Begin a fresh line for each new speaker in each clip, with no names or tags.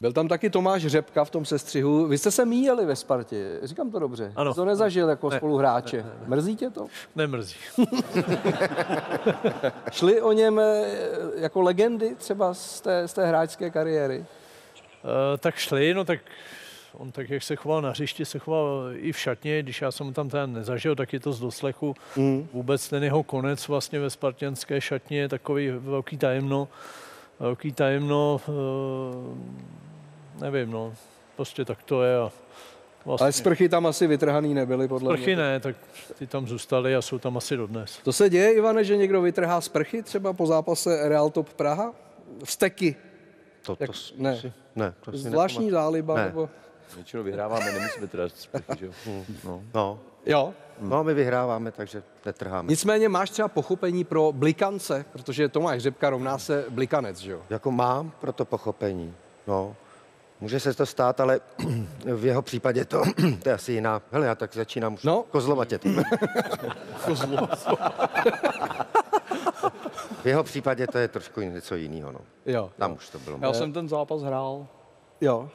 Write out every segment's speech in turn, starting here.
Byl tam taky Tomáš Řepka v tom sestřihu. Vy jste se míjeli ve Spartě, říkám to dobře.
Ano.
To nezažil jako
Ne,
spoluhráče. Mrzí tě to?
Nemrzí.
Šli o něm eh, jako legendy třeba z té, z té hráčské kariéry?
Uh, tak šli, no tak on tak, jak se choval na hřišti, se choval i v šatně, když já jsem tam teda nezažil, tak je to z doslechu.
Mm.
Vůbec ten jeho konec vlastně ve spartianské šatně je takový velký tajemno. Velký tajemno, uh, nevím, no, prostě tak to je. A vlastně
Ale sprchy tam asi vytrhaný nebyly, podle
sprchy
mě.
ne, tak ty tam zůstaly a jsou tam asi dodnes.
To se děje, Ivane, že někdo vytrhá sprchy třeba po zápase Real Top Praha? Vsteky,
To,
Jak-
to, s-
ne.
Si, ne, to si
zvláštní záliba,
Ne.
nebo...
Většinou vyhráváme, nemusíme teda sprchy, že jo? No.
No,
Jo.
no, my vyhráváme, takže netrháme.
Nicméně máš třeba pochopení pro blikance, protože Tomáš Řepka rovná se blikanec, že jo?
Jako mám pro to pochopení. No, může se to stát, ale v jeho případě to, to je asi jiná. Hele, já tak začínám už
No.
kozlovatět. v jeho případě to je trošku něco jiného. No.
Jo.
Tam už to bylo.
Já jsem ten zápas hrál.
Jo.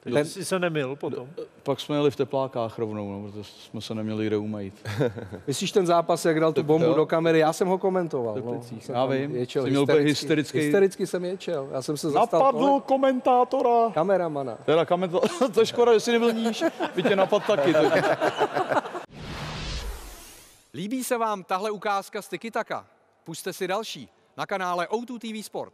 Ten-
jsi se nemil potom?
Pak jsme jeli v teplákách rovnou, no, protože jsme se neměli kde umýt.
Myslíš ten zápas, jak dal tu bombu
jo.
do kamery? Já jsem ho komentoval. No.
Teplicích.
Jsem
Já vím.
Ječel
Jsi měl
hystericky.
hysterický-
Hystericky jsem ječel. Já jsem se zastal
Napadl
koleg-
komentátora.
kameramana.
Teda kamen, to, je škoda, že si nebyl níž. By tě napad taky. Tak.
Líbí se vám tahle ukázka z Tiki Taka? Puste si další na kanále O2 TV Sport.